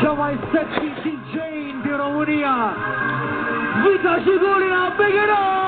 Cea mai sexy DJ din România, Vita și Gulia Begheran!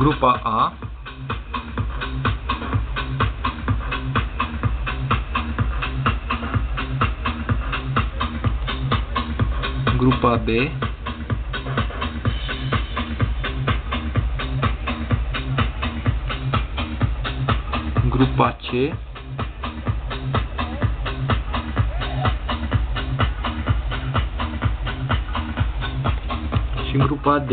Grupa A. Grupa B. Grupa C. Și grupa D